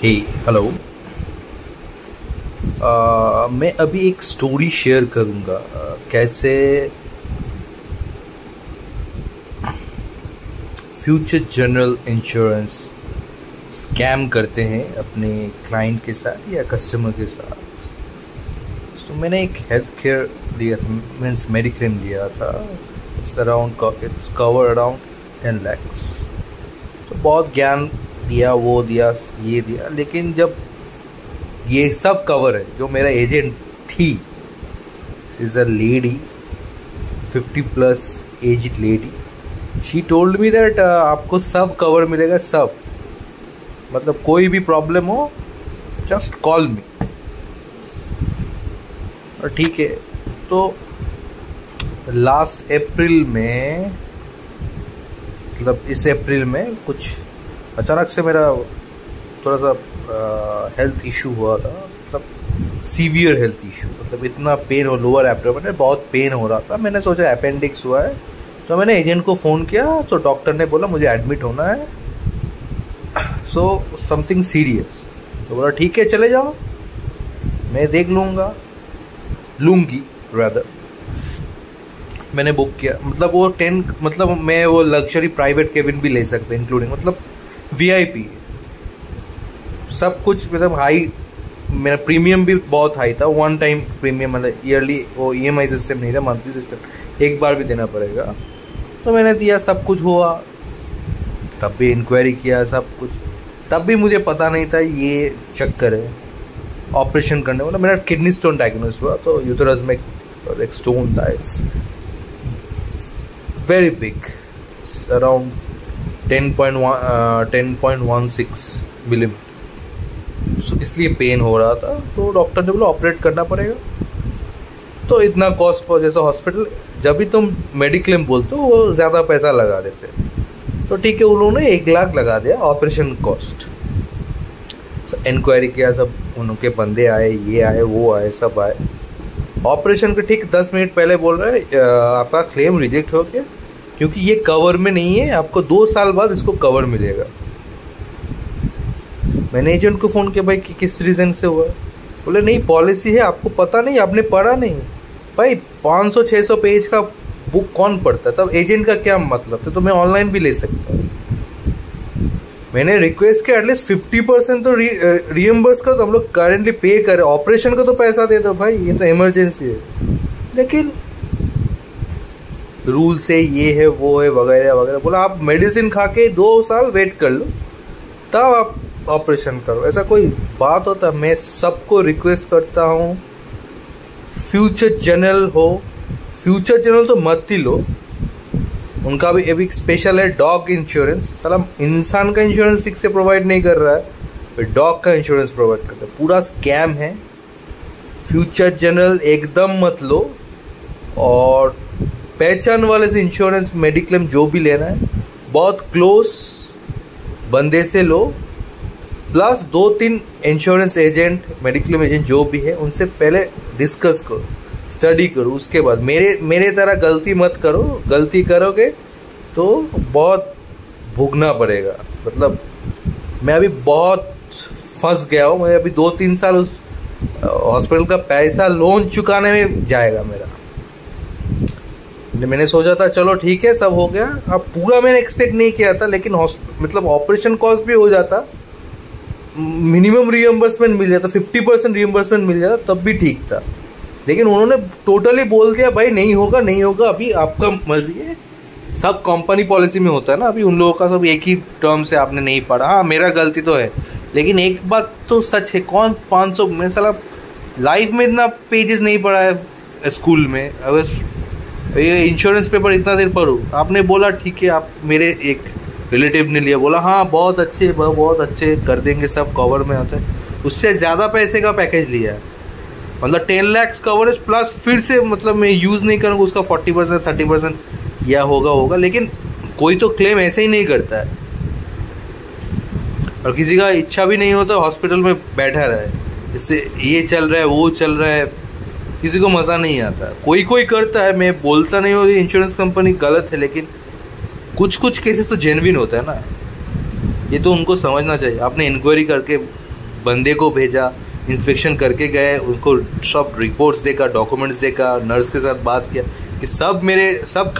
हे hello मैं अभी एक स्टोरी शेयर करूँगा। कैसे फ्यूचर जनरल इंश्योरेंस स्कैम करते हैं अपने क्लाइंट के साथ या कस्टमर के साथ? तो मैंने एक हेल्थ केयर लिया था मीन्स मेडिक्लेम लिया था। It's around it's cover around ten lakhs तो बहुत ज्ञान दिया, वो दिया, ये दिया। लेकिन जब ये सब कवर है, जो मेरा एजेंट थी is a lady fifty plus age lady she told me that आपको सब कवर मिलेगा, सब। मतलब कोई भी प्रॉब्लम हो जस्ट कॉल मी और ठीक है तो लास्ट अप्रैल में मतलब इस अप्रैल में कुछ अचानक से मेरा थोड़ा सा हेल्थ इशू हुआ था मतलब सीवियर हेल्थ इशू मतलब इतना पेन हो लोअर एप्टोमेन में बहुत पेन हो रहा था। मैंने सोचा अपेंडिक्स हुआ है। तो मैंने एजेंट को फ़ोन किया तो डॉक्टर ने बोला, मुझे एडमिट होना है। सो समथिंग सीरियस तो बोला, ठीक है, चले जाओ। मैं देख लूँगा। लूँगी रैदर मैंने बुक किया। मतलब वो टेन मतलब मैं वो लग्जरी प्राइवेट केबिन भी ले सकते इंक्लूडिंग मतलब वीआईपी सब कुछ मतलब हाई मेरा प्रीमियम भी बहुत हाई था। वन टाइम प्रीमियम मतलब ईयरली वो ई एम आई सिस्टम नहीं था मंथली सिस्टम एक बार भी देना पड़ेगा। तो मैंने दिया, सब कुछ हुआ। तब भी इंक्वायरी किया, सब कुछ। तब भी मुझे पता नहीं था ये चक्कर है। ऑपरेशन करने वाला, मेरा किडनी स्टोन डायग्नोज हुआ तो यूथरस में एक स्टोन था। It's very big around ten point ten point one six millimetre so इसलिए पेन हो रहा था तो डॉक्टर ने बोला ऑपरेट करना पड़ेगा। तो इतना कॉस्ट फॉर जैसा हॉस्पिटल जब भी तुम मेडिक्लेम बोलते हो, वो ज़्यादा पैसा लगा देते तो ठीक है, उन्होंने एक लाख लगा दिया ऑपरेशन कॉस्ट सो इंक्वायरी किया, सब उनके बंदे आए, ये आए, वो आए, सब आए। ऑपरेशन के ठीक दस मिनट पहले बोल रहे हैं आपका क्लेम रिजेक्ट हो गया। क्योंकि ये कवर में नहीं है, आपको दो साल बाद इसको कवर मिलेगा। मैंने एजेंट को फ़ोन किया, भाई, कि, किस रीज़न से हुआ? बोले, नहीं पॉलिसी है, आपको पता नहीं, आपने पढ़ा नहीं। भाई 500-600 पेज का बुक कौन पढ़ता है? तब एजेंट का क्या मतलब था? तो मैं ऑनलाइन भी ले सकता हूँ। मैंने रिक्वेस्ट किया एटलीस्ट फिफ्टी परसेंट तो रीएम्बर्स करो तो हम लोग करेंटली पे करें। ऑपरेशन का तो पैसा दे दो, भाई, ये तो इमरजेंसी है। लेकिन रूल से ये है, वो है, वगैरह वगैरह। बोला, आप मेडिसिन खा के दो साल वेट कर लो, तब आप ऑपरेशन करो। ऐसा कोई बात होता, मैं सबको रिक्वेस्ट करता हूँ फ्यूचर जनरल हो। फ्यूचर जनरल तो मत ही लो। उनका भी अभी स्पेशल है डॉग इंश्योरेंस सलाम इंसान का इंश्योरेंस ठीक से प्रोवाइड नहीं कर रहा है डॉग का इंश्योरेंस प्रोवाइड करता है। पूरा स्कैम है। फ्यूचर जनरल एकदम मत लो, और पहचान वाले से इंश्योरेंस मेडिक्लेम जो भी लेना है, बहुत क्लोज बंदे से लो। प्लस दो तीन इंश्योरेंस एजेंट मेडिक्लेम एजेंट जो भी है, उनसे पहले डिस्कस करो स्टडी करो। उसके बाद मेरे मेरे तरह गलती मत करो। गलती करोगे तो बहुत भुगना पड़ेगा। मतलब मैं अभी बहुत फंस गया हूँ। मैं अभी दो तीन साल उस हॉस्पिटल का पैसा लोन चुकाने में जाएगा मेरा। मैंने सोचा था, चलो ठीक है, सब हो गया। अब पूरा मैंने एक्सपेक्ट नहीं किया था, लेकिन मतलब ऑपरेशन कॉस्ट भी हो जाता। मिनिमम रीएम्बर्समेंट मिल जाता फिफ्टी परसेंट रीएम्बर्समेंट मिल जाता, तब भी ठीक था। लेकिन उन्होंने टोटली बोल दिया, भाई, नहीं होगा नहीं होगा, अभी आपका मर्ज़ी है। सब कंपनी पॉलिसी में होता है ना, अभी उन लोगों का सब एक ही टर्म से आपने नहीं पढ़ा। हाँ मेरा गलती तो है, लेकिन एक बात तो सच है, कौन पाँच सौ, मैं साला लाइफ में इतना पेजेस नहीं पढ़ा है, स्कूल में। अगर ये इंश्योरेंस पेपर इतना देर पढ़ो आपने बोला, ठीक है, आप मेरे एक रिलेटिव ने लिया। बोला हाँ बहुत अच्छे बहुत अच्छे कर देंगे सब कवर में होते हैं। उससे ज़्यादा पैसे का पैकेज लिया है। मतलब टेन लैक्स कवरेज प्लस फिर से मतलब मैं यूज़ नहीं करूँगा, उसका फोर्टी परसेंट थर्टी परसेंट या होगा होगा। लेकिन कोई तो क्लेम ऐसे ही नहीं करता है। और किसी का इच्छा भी नहीं होता हॉस्पिटल में बैठा रहे। इससे ये चल रहा है, वो चल रहा है किसी को मज़ा नहीं आता। कोई कोई करता है, मैं बोलता नहीं हूँ इंश्योरेंस कंपनी गलत है, लेकिन कुछ कुछ केसेस तो जेनविन होता है ना। ये तो उनको समझना चाहिए। आपने इंक्वायरी करके बंदे को भेजा इंस्पेक्शन करके गए, उनको सब रिपोर्ट्स देखा डॉक्यूमेंट्स देखा नर्स के साथ बात किया कि सब मेरे, सब